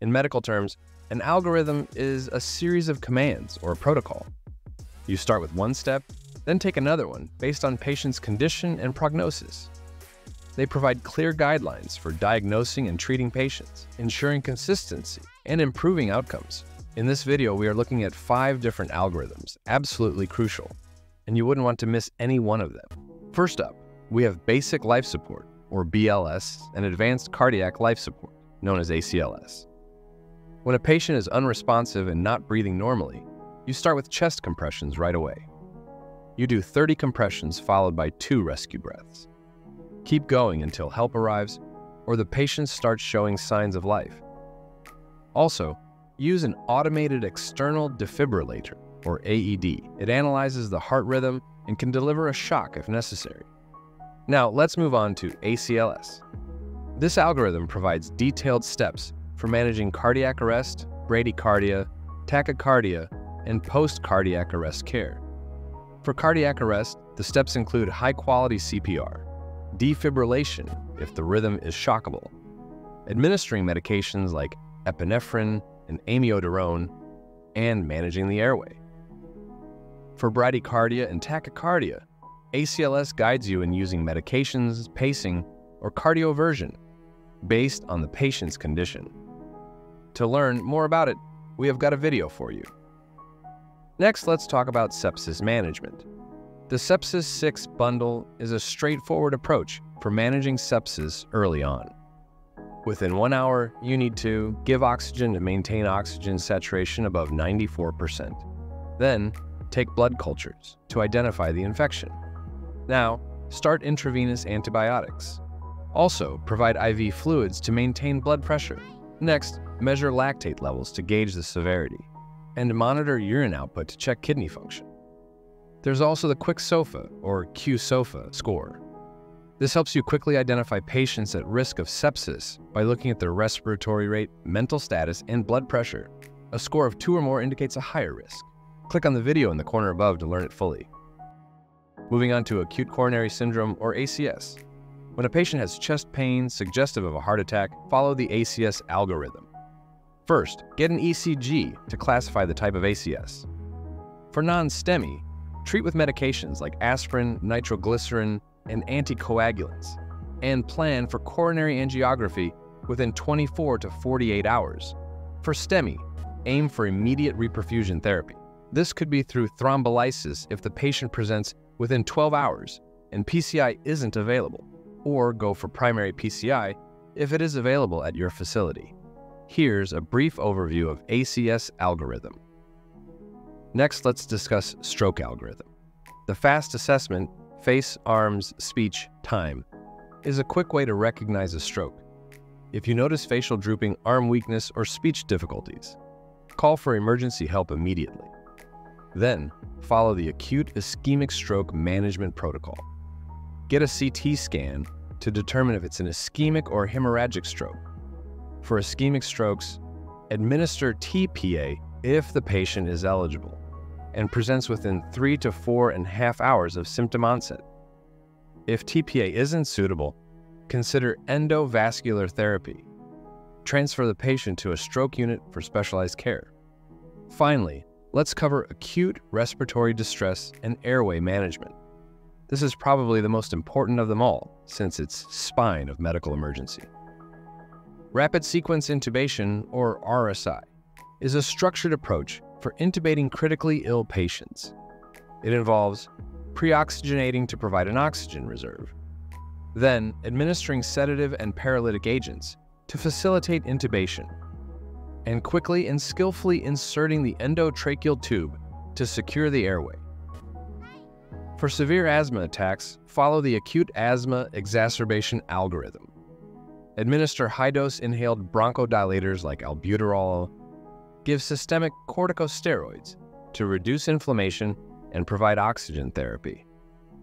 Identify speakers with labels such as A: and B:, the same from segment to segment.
A: In medical terms, an algorithm is a series of commands or a protocol. You start with one step, then take another one based on patient's condition and prognosis. They provide clear guidelines for diagnosing and treating patients, ensuring consistency and improving outcomes. In this video, we are looking at five different algorithms, absolutely crucial, and you wouldn't want to miss any one of them. First up, we have basic life support, or BLS, and advanced cardiac life support, known as ACLS. When a patient is unresponsive and not breathing normally, you start with chest compressions right away. You do 30 compressions followed by two rescue breaths. Keep going until help arrives or the patient starts showing signs of life. Also, use an automated external defibrillator, or AED. It analyzes the heart rhythm and can deliver a shock if necessary. Now, let's move on to ACLS. This algorithm provides detailed steps for managing cardiac arrest, bradycardia, tachycardia, and post-cardiac arrest care. For cardiac arrest, the steps include high-quality CPR, defibrillation if the rhythm is shockable, administering medications like epinephrine and amiodarone, and managing the airway. For bradycardia and tachycardia, ACLS guides you in using medications, pacing, or cardioversion based on the patient's condition. To learn more about it, we have got a video for you. Next, let's talk about sepsis management. The Sepsis 6 bundle is a straightforward approach for managing sepsis early on. Within one hour, you need to give oxygen to maintain oxygen saturation above 94%. Then, take blood cultures to identify the infection. Now, start intravenous antibiotics. Also, provide IV fluids to maintain blood pressure. Next, measure lactate levels to gauge the severity, and monitor urine output to check kidney function. There's also the Quick SOFA, or Q-SOFA, score. This helps you quickly identify patients at risk of sepsis by looking at their respiratory rate, mental status, and blood pressure. A score of 2 or more indicates a higher risk. Click on the video in the corner above to learn it fully. Moving on to acute coronary syndrome, or ACS. When a patient has chest pain suggestive of a heart attack, follow the ACS algorithm. First, get an ECG to classify the type of ACS. For non-STEMI, treat with medications like aspirin, nitroglycerin, and anticoagulants, and plan for coronary angiography within 24 to 48 hours. For STEMI, aim for immediate reperfusion therapy. This could be through thrombolysis if the patient presents within 12 hours and PCI isn't available, or go for primary PCI if it is available at your facility. Here's a brief overview of ACS algorithm. Next, let's discuss stroke algorithm. The FAST assessment face, arms, speech, time, is a quick way to recognize a stroke. If you notice facial drooping, arm weakness, or speech difficulties, call for emergency help immediately. Then, follow the acute ischemic stroke management protocol. Get a CT scan to determine if it's an ischemic or hemorrhagic stroke. For ischemic strokes, administer TPA if the patient is eligible and presents within three to four and a half hours of symptom onset. If TPA isn't suitable, consider endovascular therapy. Transfer the patient to a stroke unit for specialized care. Finally, let's cover acute respiratory distress and airway management. This is probably the most important of them all, since it's spine of medical emergency. Rapid sequence intubation, or RSI, is a structured approach for intubating critically ill patients. It involves pre-oxygenating to provide an oxygen reserve, then administering sedative and paralytic agents to facilitate intubation, and quickly and skillfully inserting the endotracheal tube to secure the airway. For severe asthma attacks, follow the acute asthma exacerbation algorithm. Administer high-dose inhaled bronchodilators like albuterol, give systemic corticosteroids to reduce inflammation and provide oxygen therapy.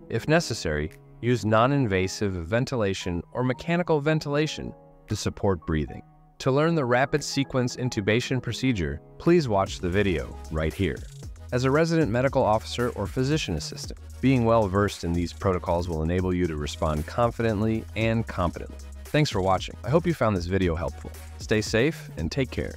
A: If necessary, use non-invasive ventilation or mechanical ventilation to support breathing. To learn the rapid sequence intubation procedure, please watch the video right here. As a resident medical officer or physician assistant, being well versed in these protocols will enable you to respond confidently and competently. Thanks for watching. I hope you found this video helpful. Stay safe and take care.